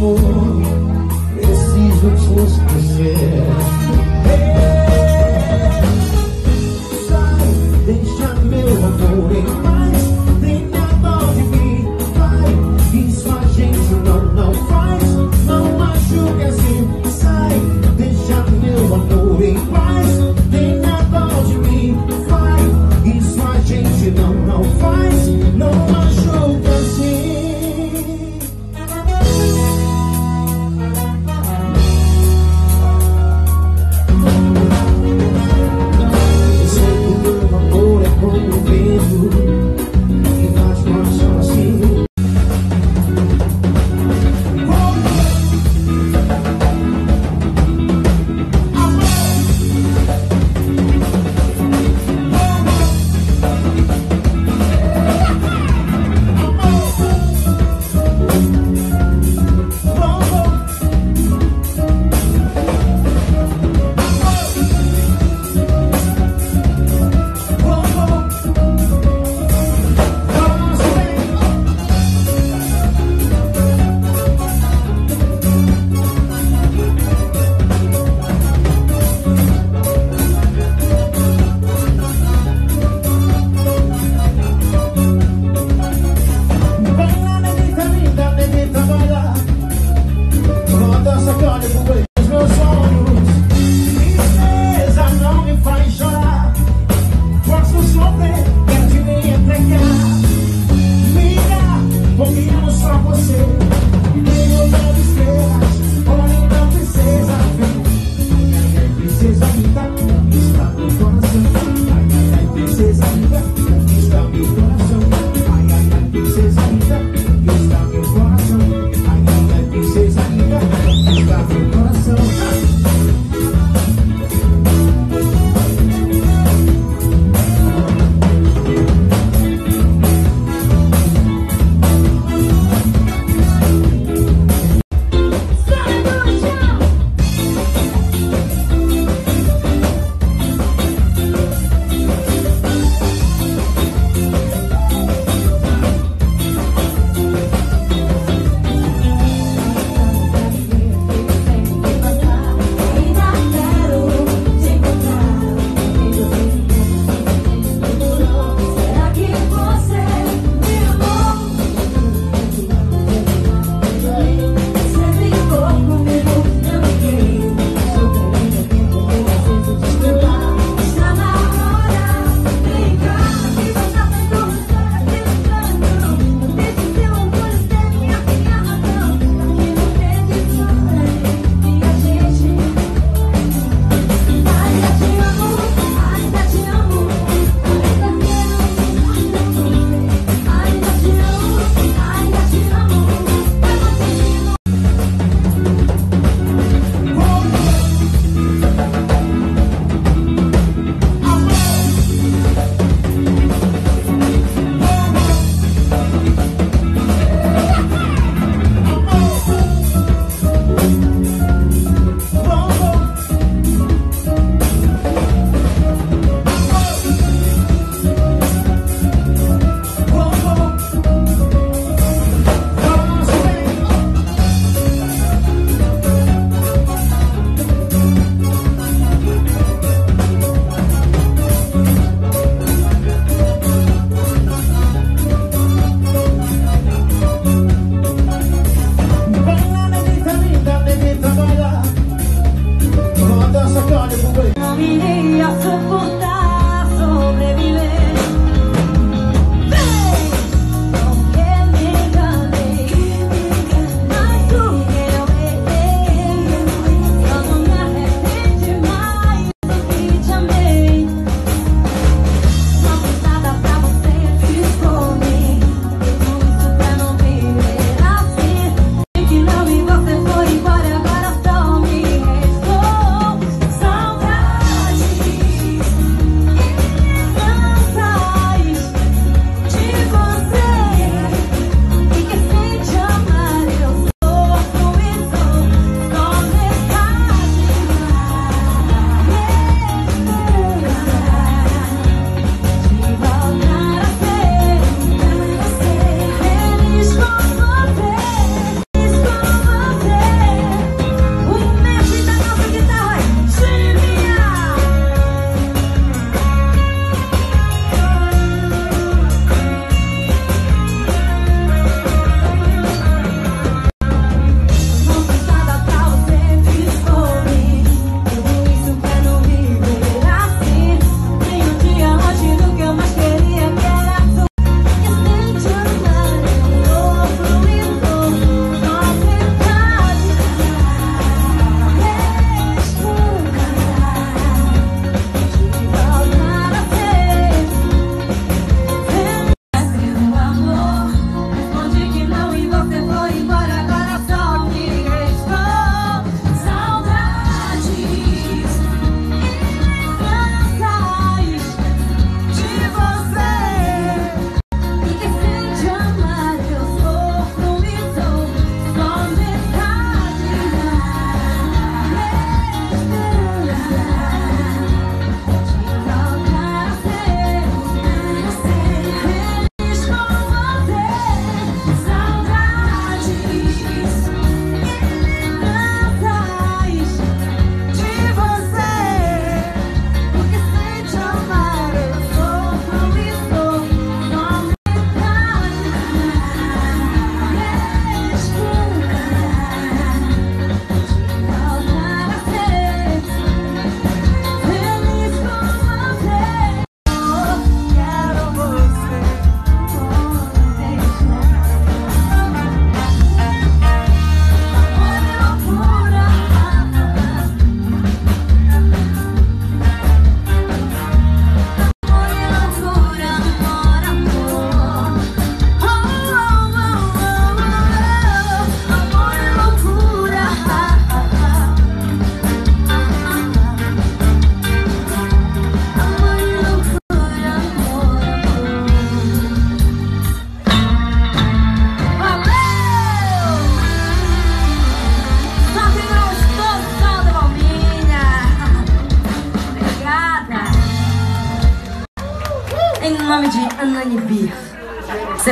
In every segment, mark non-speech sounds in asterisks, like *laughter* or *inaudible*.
amor, preciso te esquecer.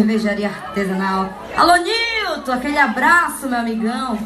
Cervejaria artesanal. Alô, Nilton, aquele abraço, meu amigão.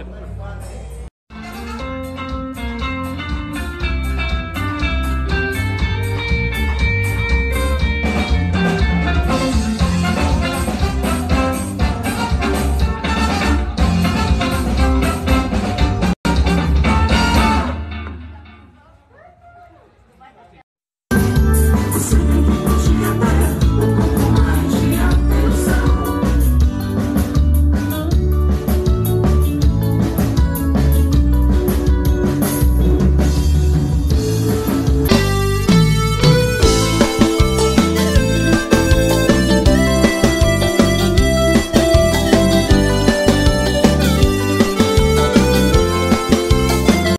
Yeah. *laughs*